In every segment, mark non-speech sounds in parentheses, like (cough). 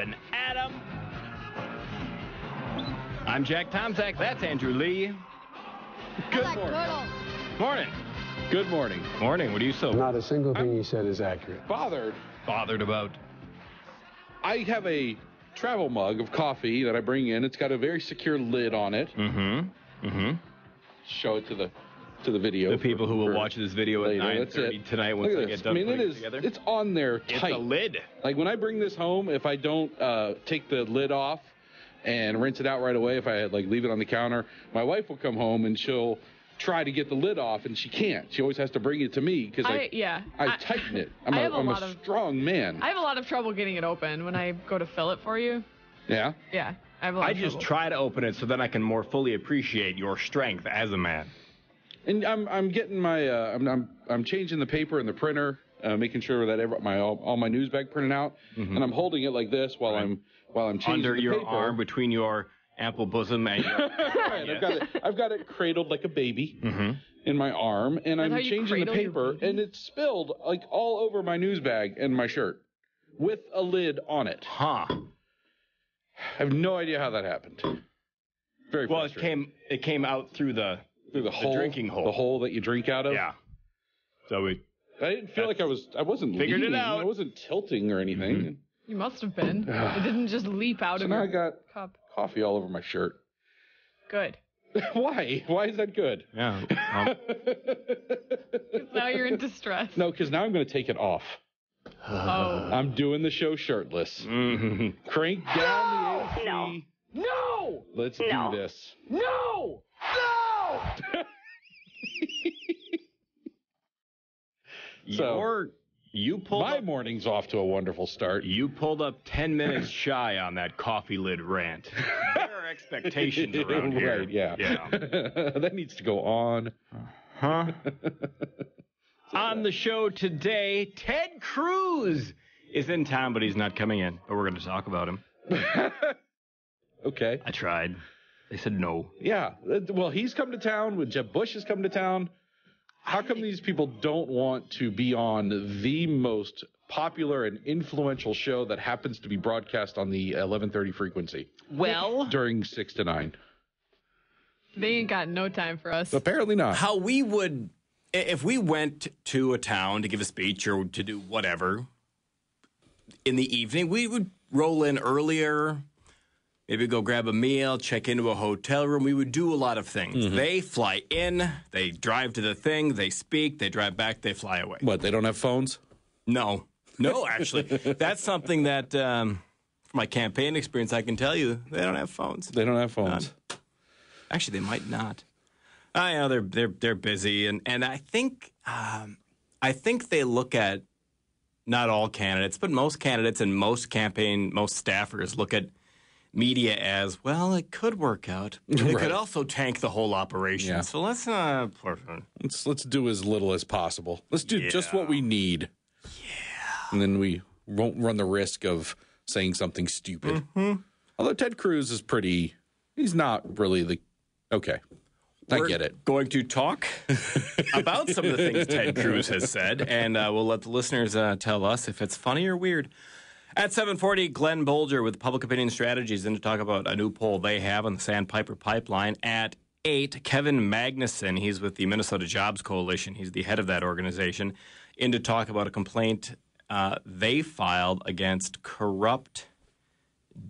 and At Em. I'm Jack Tomczak. That's Andrew Lee. Good like morning. turtles. Morning. Good morning. Morning. What are you so Not a single thing you said is accurate. Bothered. bothered about? I have a travel mug of coffee that I bring in. It's got a very secure lid on it. Mm-hmm. Mm-hmm. Show it to the to the video. The people for- who will watch this video at later. That's 9:30 tonight once Look I get done I mean, putting it is. together. It's on there tight. It's tight. a lid. Like when I bring this home, if I don't uh, take the lid off and rinse it out right away, if I like leave it on the counter, my wife will come home and she'll try to get the lid off and she can't. She always has to bring it to me because I, I, yeah. I, I- tighten it. (laughs) I'm I a have a I'm lot a of- strong man. I have a lot of trouble getting it open when I go to fill it for you. yeah. Yeah, I have a lot I of just trouble. try to open it so then I can more fully appreciate your strength as a man. And I'm I'm getting my uh, I'm, I'm I'm changing the paper and the printer, uh, making sure that every, my all, all my news bag printed out, and I'm holding it like this while Right. I'm while I'm changing Under the your paper. arm, between your ample bosom and your. (laughs) Right, I've got it I've got it cradled like a baby Mhm. in my arm, and I'm changing the paper, and it's spilled like all over my news bag and my shirt, with a lid on it. Huh. I have no idea how that happened. Very Well, it came it came out through the through the, hole, drinking hole. the hole that you drink out of. yeah. So we I didn't feel like I was I wasn't Figured it out. I wasn't tilting or anything. You must have been. (sighs) it didn't just leap out So of now your I got cup. coffee all over my shirt. Good. (laughs) Why? Why is that good? yeah. Um, (laughs) Now you're in distress. no, because now I'm going to take it off. Oh. I'm doing the show shirtless. mhm. Crank down the AC. No. No. Let's No. do this. No. No. So- Your you pulled My up, morning's off to a wonderful start. you pulled up ten minutes shy on that coffee lid rant. There are expectations (laughs) around here. right, yeah. Yeah. (laughs) that needs to go on. Huh? (laughs) On the show today, Ted Cruz is in town, but he's not coming in. But we're going to talk about him. okay. I tried. They said no. Yeah. Well, he's come to town. When Jeb Bush has come to town. How come these people don't want to be on the most popular and influential show that happens to be broadcast on the 11:30 frequency Well, during six to nine? They ain't got no time for us. Apparently not. how we would, if we went to a town to give a speech or to do whatever in the evening, we would roll in earlier, maybe go grab a meal, check into a hotel room. We would do a lot of things. They fly in, they drive to the thing, they speak, they drive back, they fly away. What? They don't have phones? No, no, actually, (laughs) that's something that, um, from my campaign experience, I can tell you they don't have phones. They don't have phones. Actually, they might not. I know they're they're they're busy, and and I think um, I think they look at not all candidates, but most candidates and most campaign most staffers look at media as well. It could work out. (laughs) It Right. could also tank the whole operation. Yeah. So let's uh, Let's let's do as little as possible. Let's do just what we need. Yeah. And then we won't run the risk of saying something stupid. Although Ted Cruz is pretty, he's not really the. Okay, I We're get it. Going to talk (laughs) about some of the things Ted Cruz has said, and uh, we'll let the listeners uh, tell us if it's funny or weird. At 740, Glenn Bolger with Public Opinion Strategies in to talk about a new poll they have on the Sandpiper Pipeline. At 8, Kevin Magnuson, he's with the Minnesota Jobs Coalition. He's the head of that organization, in to talk about a complaint uh, they filed against corrupt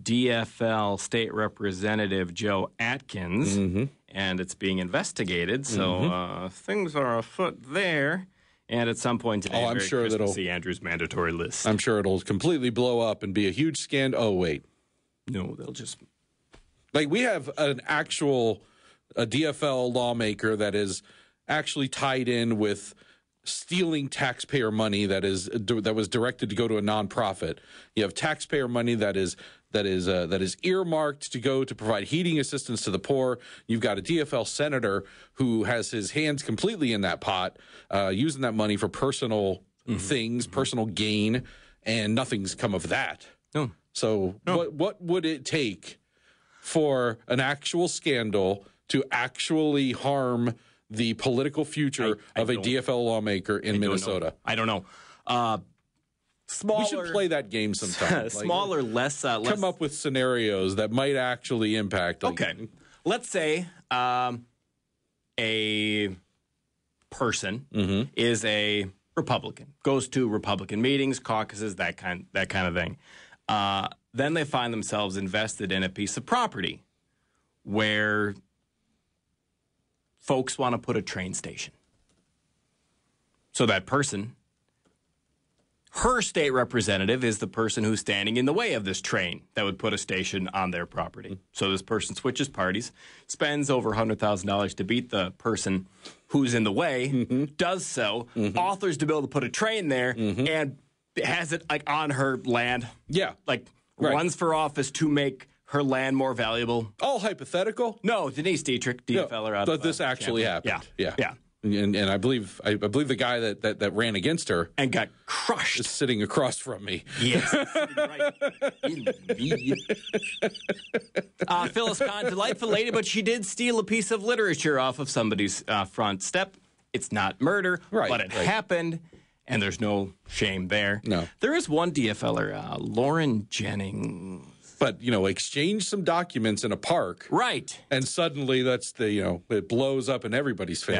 DFL State Representative Joe Atkins, Mm-hmm. and it's being investigated. So uh, things are afoot there. And at some point today, Oh, I'm sure that'll- see Andrew's mandatory list. I'm sure it'll completely blow up and be a huge scandal. Oh wait, no, they'll just like we have an actual a DFL lawmaker that is actually tied in with stealing taxpayer money that is that was directed to go to a nonprofit. You have taxpayer money that is that is uh, that is earmarked to go to provide heating assistance to the poor. You've got a DFL senator who has his hands completely in that pot, uh, using that money for personal things, personal gain, and nothing's come of that. no. So what what would it take for an actual scandal to actually harm the political future I of a DFL lawmaker in don't. Minnesota? I don't know. Uh, smaller, We should play that game sometime. (laughs) Like, smaller, less, uh, less come up with scenarios that might actually impact. Like, Okay. Let's say um, a person Mm-hmm. is a Republican, goes to Republican meetings, caucuses, that kind that kind of thing. Uh, then they find themselves invested in a piece of property where folks want to put a train station. So that person her state representative is the person who's standing in the way of this train that would put a station on their property. So this person switches parties, spends over $100,000 to beat the person who's in the way, mm-hmm. does so, mm-hmm. authors to be able to put a train there, mm-hmm. and has it like on her land. Yeah. Like Right. runs for office to make her land more valuable. All hypothetical. No, Denise Dittrich, No, DFLer out but of, uh, this actually Champlin. happened. Yeah. Yeah. And, and I believe I, I believe the guy that, that, that ran against her And got crushed. is sitting across from me. Yes. (laughs) right in me. Uh, Phyllis Kahn, delightful lady, but she did steal a piece of literature off of somebody's uh, front step. It's not murder, Right, but it right. happened, and there's no shame there. No. There is one DFLer, uh, Loren Jennings. But you know, exchange some documents in a park, Right. and suddenly that's the you know it blows up in everybody's Yeah.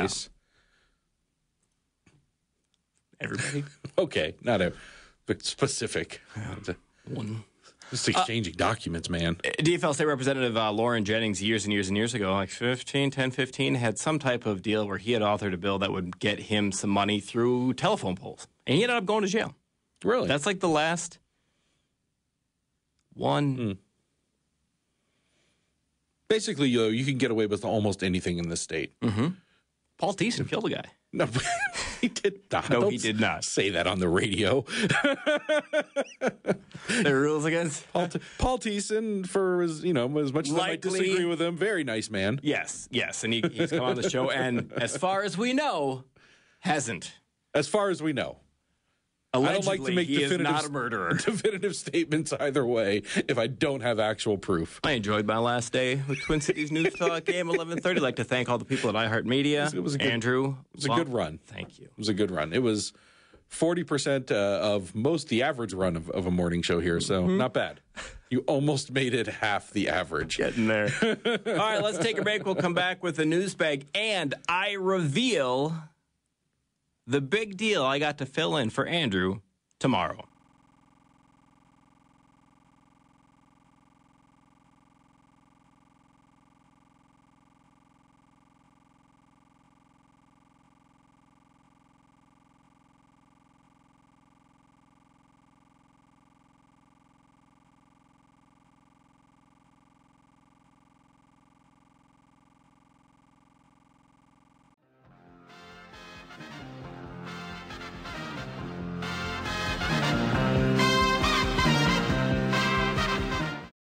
Everybody. (laughs) Okay, not a but specific. One. Just exchanging uh, documents, man. Uh, DFL State Representative uh, Loren Jennings, years and years and years ago, like 15, 10, 15, had some type of deal where he had authored a bill that would get him some money through telephone poles. And he ended up going to jail. Really? That's like the last one. Hmm. Basically, you know, you can get away with almost anything in this state. Mm-hmm. Paul Thissen killed a guy. No, (laughs) he did not. No, Don't he did not. say that on the radio. (laughs) There are rules against. (laughs) Paul, T- Paul Thissen, for as you know, as much as I might disagree with him, very nice man. Yes, yes, and he, he's come on the show, and as far as we know, hasn't. As far as we know, Allegedly, I don't like to make he definitive is not a murderer. (laughs) definitive statements either way if I don't have actual proof. I enjoyed my last day with Twin Cities News Talk AM 1130. I'd like to thank all the people at iHeartMedia. It was a good- Andrew. It was a good run. Thank you. It was a good run. It was forty percent uh, of most the average run of, of a morning show here, so Mm-hmm. not bad. You almost made it half the average. Getting there. (laughs) All right, let's take a break. We'll come back with a news bag, and I reveal the big deal I got to fill in for Andrew tomorrow.